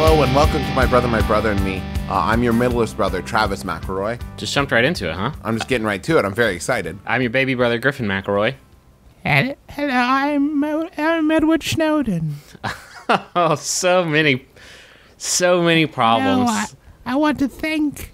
Hello and welcome to My Brother, My Brother and Me. Uh, I'm your middleest brother, Travis McElroy. Just jumped right into it, huh? I'm just getting right to it. I'm very excited. I'm your baby brother, Griffin McElroy. Hello, hello, I'm, I'm Edward Snowden. Oh, so many, so many No, problems. I, I want to thank,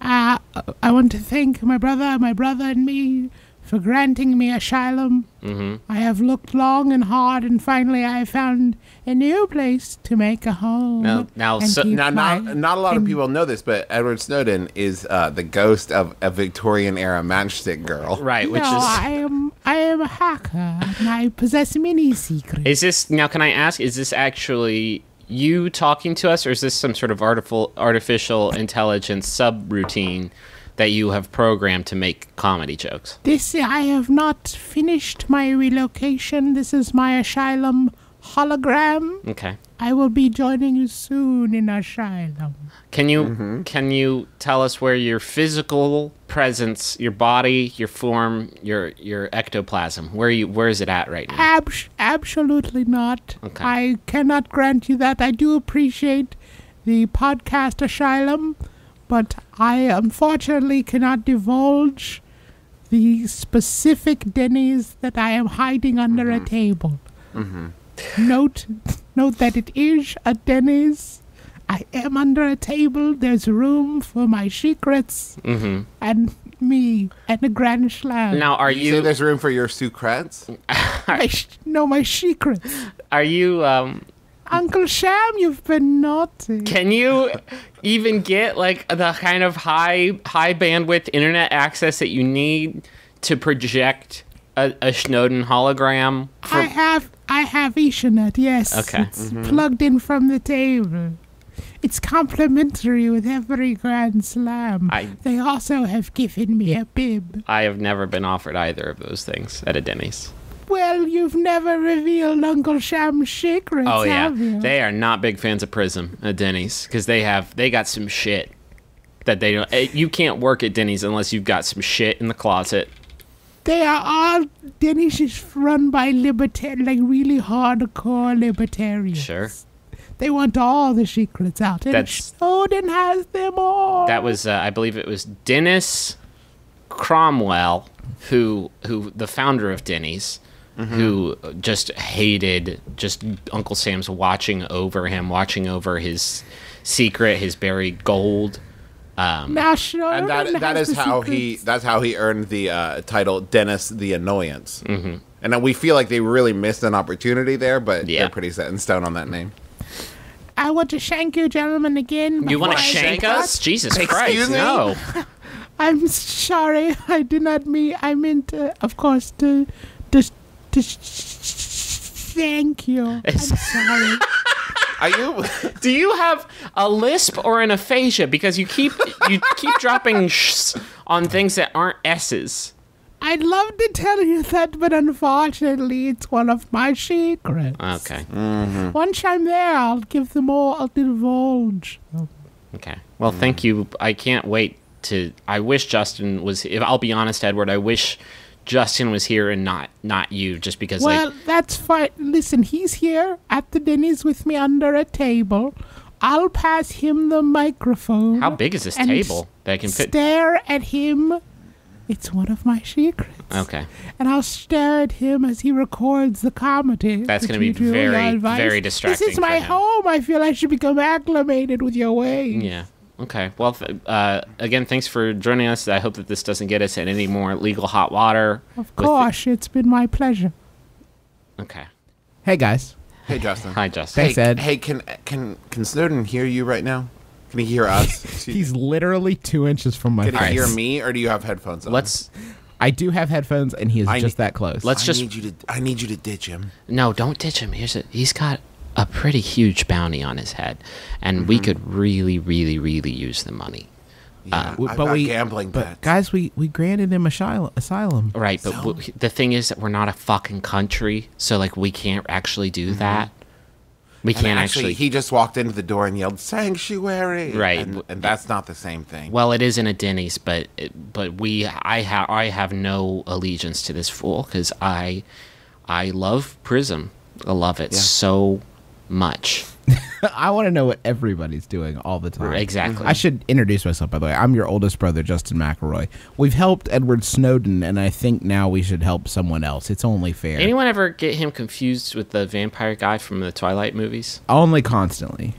uh, I want to thank my brother, my brother and me for granting me asylum. Mm-hmm. I have looked long and hard, and finally I found a new place to make a home. Now- now, so- Now, not, not a lot of people know this, but Edward Snowden is uh, the ghost of a Victorian era matchstick girl. right, which no, is I am, I am a hacker, and I possess many secrets. is this now? Can I ask? Is this actually you talking to us, or is this some sort of artificial artificial intelligence subroutine that you have programmed to make comedy jokes? This I have not finished my relocation. This is my asylum hologram. Okay. I will be joining you soon in asylum. Can you Mm-hmm. can you tell us where your physical presence, your body, your form, your your ectoplasm, where you where is it at right now? Abs- absolutely not. Okay. I cannot grant you that. I do appreciate the podcast asylum, but I unfortunately cannot divulge the specific Denny's that I am hiding under Mm-hmm. a table. Note, note that it is a Denny's. I am under a table. There's room for my secrets Mm-hmm. and me and a grand slam. Now, are You say there's room for your secrets? my sh- no, my secrets. are you um Uncle Sham, you've been naughty. Can you even get like the kind of high high bandwidth internet access that you need to project a, a Snowden hologram? I have, I have Ethernet. Yes. Okay. It's mm-hmm. plugged in from the table. It's complimentary with every Grand Slam. I- They also have given me a bib. I have never been offered either of those things at a Denny's. Well, you've never revealed Uncle Sham's secrets, Oh yeah, have you? they are not big fans of Prism at Denny's because they have they got some shit that they don't. eh, You can't work at Denny's unless you've got some shit in the closet. They are all Denny's is run by libertarian, like really hardcore libertarians. Sure. They want all the secrets out, and That's- Snowden has them all. That was, uh, I believe, it was Dennis Cromwell, who who the founder of Denny's, who just hated just Uncle Sam's watching over him, watching over his secret, his buried gold. Um, now Snowden And that, that has is the how he that's how he earned the uh, title Dennis the Annoyance. Mm-hmm. And then we feel like they really missed an opportunity there, but Yeah. they're pretty set in stone on that name. I want to shank you, gentlemen, again. you want to before shank us? Jesus Excuse Christ, me? no! I'm sorry. I did not mean. I meant, uh, of course, to, to, to sh- thank you. I'm sorry. Are you? Do you have a lisp or an aphasia? Because you keep you keep dropping shs on things that aren't s's. I'd love to tell you that, but unfortunately, it's one of my secrets. Okay, mm-hmm. Once I'm there, I'll give them all. I'll divulge. okay. Well, thank you. I can't wait to. I wish Justin was. If I'll be honest, Edward, I wish Justin was here and not not you, just because Well, like that's fine. Listen, he's here at the Denny's with me under a table. I'll pass him the microphone. how big is this table that I can fit? Stare at him. It's one of my secrets. Okay, And I'll stare at him as he records the comedy. That's gonna be you do, very, distracting. This is my home. I feel I should become acclimated with your ways. yeah. Okay. Well, uh, again, thanks for joining us. I hope that this doesn't get us in any more legal hot water. Of with the- course, it's been my pleasure. okay. Hey guys. Hey, Justin. Hi, Justin. Thanks, hey, Ed. Hey, can can can Snowden hear you right now? Can he hear us? He's literally two inches from my face. Can he hear me, or do you have headphones on? Let's I do have headphones, and he is I just ne- that close. let's I just need you to. I need you to ditch him. No, don't ditch him. Here's a, he's got a pretty huge bounty on his head, and we mm-hmm. could really, really, really use the money. Yeah, W- I've but got we, gambling but bets. guys, we we granted him asylum. asylum. Right, but w- the thing is that we're not a fucking country, so like we can't actually do mm-hmm. that. We And can't actually, actually. he just walked into the door and yelled "sanctuary." Right. and, and that's not the same thing. well, it is in a Denny's, but but we I have I have no allegiance to this fool because I I love Prism. I love it Yeah. so much. I want to know what everybody's doing all the time. Exactly. I should introduce myself, by the way. I'm your oldest brother, Justin McElroy. We've helped Edward Snowden, and I think now we should help someone else. It's only fair. Anyone ever get him confused with the vampire guy from the Twilight movies? only constantly.